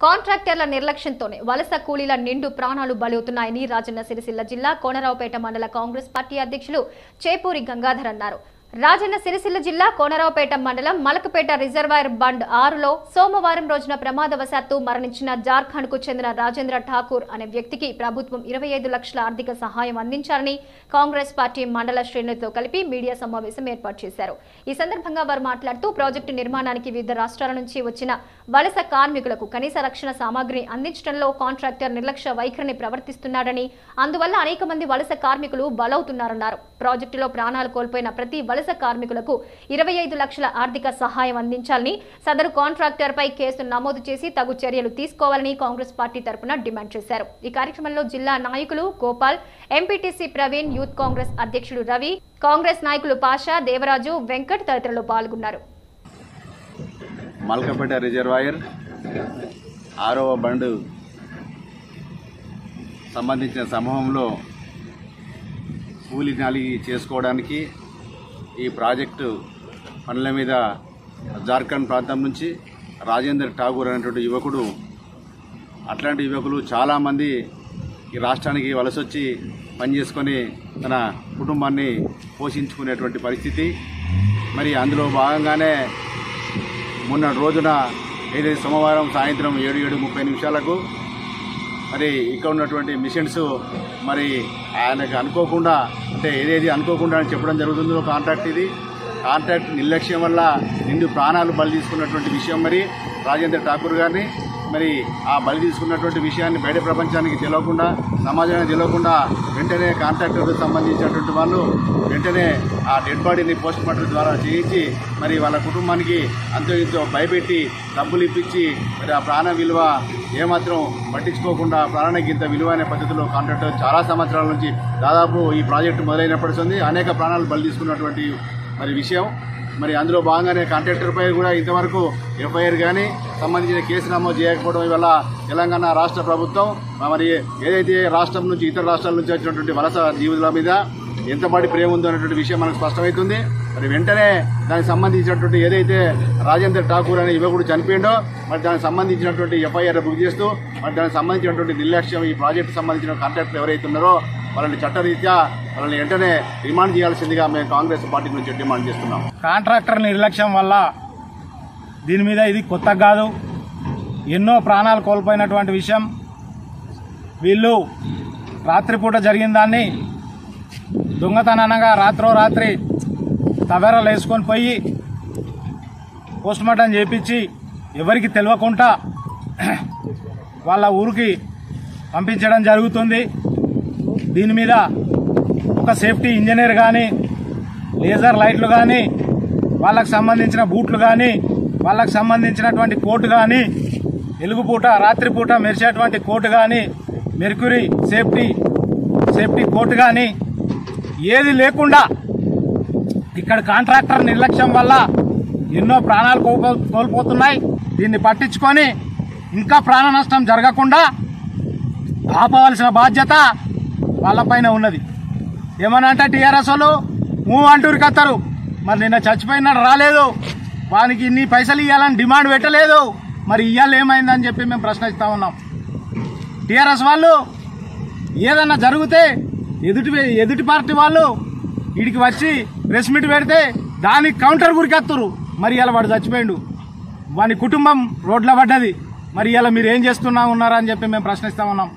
కాంట్రాక్టర్ల నిర్లక్ష్యంతోనే వలస కూలీల నిండు ప్రాణాలు బలవుతున్నాయని రాజన్న సిరిసిల్ల జిల్లా కోనరావుపేట మండల కాంగ్రెస్ పార్టీ అధ్యక్షులు చేపూరి గంగాధర్ అన్నారు రాజన్న సిరిసిల్ల జిల్లా కోనరావుపేట మండలం మలకపేట రిజర్వాయర్ బండ్ ఆరులో సోమవారం రోజున ప్రమాదవశాత్తు మరణించిన జార్ఖండ్కు చెందిన రాజేంద్ర ఠాకూర్ అనే వ్యక్తికి ప్రభుత్వం ఇరవై ఐదు లక్షల ఆర్థిక సహాయం అందించాలని కాంగ్రెస్ పార్టీ మండల శ్రేణులతో కలిపి మీడియా సమావేశం ఏర్పాటు చేశారు. ఈ సందర్భంగా వారు మాట్లాడుతూ ప్రాజెక్టు నిర్మాణానికి వివిధ రాష్ట్రాల నుంచి వచ్చిన వలస కార్మికులకు కనీస రక్షణ సామాగ్రిని అందించడంలో కాంట్రాక్టర్ నిర్లక్ష్య వైఖరిని ప్రవర్తిస్తున్నాడని అందువల్ల అనేక మంది వలస కార్మికులు బలవుతున్నారన్నారు. ప్రాజెక్టులో ప్రాణాలు కోల్పోయిన ప్రతి వలస కార్మికులకు ఇరవై ఐదు లక్షల ఆర్థిక సహాయం అందించాలని సదరు కాంట్రాక్టర్ పై కేసు నమోదు చేసి తగు చర్యలు తీసుకోవాలని కాంగ్రెస్ పార్టీ తరపున డిమాండ్ చేశారు. ఈ కార్యక్రమంలో జిల్లా నాయకులు గోపాల్ ఎంపీటీసీ ప్రవీణ్ యూత్ కాంగ్రెస్ అధ్యక్షుడు రవి కాంగ్రెస్ నాయకులు పాషా దేవరాజు వెంకట్ తదితరులు పాల్గొన్నారు. మల్కపేట రిజర్వాయర్ ఆరవ బండ్ సంబంధించిన సమూహంలో కూలి నాలి చేసుకోవడానికి ఈ ప్రాజెక్టు పనుల మీద జార్ఖండ్ ప్రాంతం నుంచి రాజేందర్ ఠాగూర్ అనేటువంటి యువకుడు అట్లాంటి యువకులు చాలామంది ఈ రాష్ట్రానికి వలసొచ్చి పనిచేసుకొని తన కుటుంబాన్ని పోషించుకునేటువంటి పరిస్థితి. మరి అందులో భాగంగానే మొన్న రోజున ఏదైతే సోమవారం సాయంత్రం ఏడు ఏడు ముప్పై నిమిషాలకు మరి ఇక్కడ ఉన్నటువంటి మిషన్స్ మరి ఆయనకు అనుకోకుండా అంటే ఏదేది అనుకోకుండా అని చెప్పడం జరుగుతుందో. కాంట్రాక్ట్ ఇది. కాంట్రాక్ట్ నిర్లక్ష్యం వల్ల నిండు ప్రాణాలు బలి తీసుకున్నటువంటి విషయం మరి రాజేంద్ర ఠాకూర్ గారిని. మరి ఆ బలి తీసుకున్నటువంటి విషయాన్ని బయట ప్రపంచానికి తెలియకుండా సమాజానికి తెలియకుండా వెంటనే కాంట్రాక్టర్కు సంబంధించినటువంటి వాళ్ళు వెంటనే ఆ డెడ్ బాడీని పోస్ట్ మార్టం ద్వారా చేయించి మరి వాళ్ళ కుటుంబానికి అంతో ఇంతో భయపెట్టి డబ్బులు ఇప్పించి మరి ఆ ప్రాణ విలువ ఏమాత్రం పట్టించుకోకుండా ప్రాణానికి ఇంత విలువ అనే పద్ధతిలో కాంట్రాక్టర్ చాలా సంవత్సరాల నుంచి దాదాపు ఈ ప్రాజెక్టు మొదలైనప్పటి అనేక ప్రాణాలు బలి తీసుకున్నటువంటి మరి విషయం. మరి అందులో భాగంగానే కాంట్రాక్టర్పై కూడా ఇంతవరకు ఎఫ్ఐఆర్ కానీ సంబంధించిన కేసు నమోదు చేయకపోవడం వల్ల తెలంగాణ రాష్ట్ర ప్రభుత్వం మరి ఏదైతే రాష్ట్రం నుంచి ఇతర రాష్ట్రాల నుంచి వచ్చినటువంటి వలస జీవుల మీద ఎంతపాటి ప్రేమ ఉందో అనేటువంటి విషయం మనకు స్పష్టమవుతుంది. మరి వెంటనే దానికి సంబంధించినటువంటి ఏదైతే రాజేందర్ ఠాకూర్ అనే యువకుడు చనిపోయిండో మరి దానికి సంబంధించినటువంటి ఎఫ్ఐఆర్ బుక్ చేస్తూ మరి దానికి సంబంధించినటువంటి నిర్లక్ష్యం ఈ ప్రాజెక్టు సంబంధించిన కాంట్రాక్టర్ ఎవరైతే ఉన్నారో వాళ్ళని చట్టరీత్యా వాళ్ళని వెంటనే రిమాండ్ చేయాల్సిందిగా మేము కాంగ్రెస్ పార్టీ నుంచి డిమాండ్ చేస్తున్నాం. కాంట్రాక్టర్ నిర్లక్ష్యం వల్ల దీని మీద ఇది కొత్త కాదు. ఎన్నో ప్రాణాలు కోల్పోయినటువంటి విషయం. వీళ్ళు రాత్రిపూట జరిగిన దాన్ని దొంగతనంగా రాత్రో రాత్రి తవేరాలు వేసుకొని పోయి పోస్ట్మార్టం చేపించి ఎవరికి తెలియకుండా వాళ్ళ ఊరికి పంపించడం జరుగుతుంది. దీని మీద ఒక సేఫ్టీ ఇంజనీర్ కానీ లేజర్ లైట్లు కానీ వాళ్ళకు సంబంధించిన బూట్లు కానీ వాళ్ళకు సంబంధించినటువంటి కోటు కానీ వెలుగుపూట రాత్రిపూట మెరిసేటువంటి కోటు కానీ మెర్క్యూరీ సేఫ్టీ సేఫ్టీ కోటు కానీ ఏది లేకుండా ఇక్కడ కాంట్రాక్టర్ నిర్లక్ష్యం వల్ల ఎన్నో ప్రాణాలు కోల్పో- కోల్పోతున్నాయి. దీన్ని పట్టించుకొని ఇంకా ప్రాణ నష్టం జరగకుండా ఆపవలసిన బాధ్యత వాళ్ళపైన ఉన్నది. ఏమన్నా అంటే టీఆర్ఎస్ వాళ్ళు మూవ్ అంటూరికి వస్తారు మరి నిన్న చచ్చిపోయినాడు రాలేదు. వానికి ఇన్ని పైసలు ఇవ్వాలని డిమాండ్ పెట్టలేదు. మరి ఇవ్వాలి ఏమైందని చెప్పి మేము ప్రశ్నిస్తా ఉన్నాం. టీఆర్ఎస్ వాళ్ళు ఏదన్నా జరిగితే ఎదుటి ఎదుటి పార్టీ వాళ్ళు వీడికి వచ్చి ప్రెస్ మీట్ పెడితే దానికి కౌంటర్ గురికెత్తురు. మరి ఇలా వాడు చచ్చిపోయిండు. వాని కుటుంబం రోడ్ల పడ్డది. మరి ఇలా మీరు ఏం చేస్తున్నా ఉన్నారా అని చెప్పి మేము ప్రశ్నిస్తా ఉన్నాం.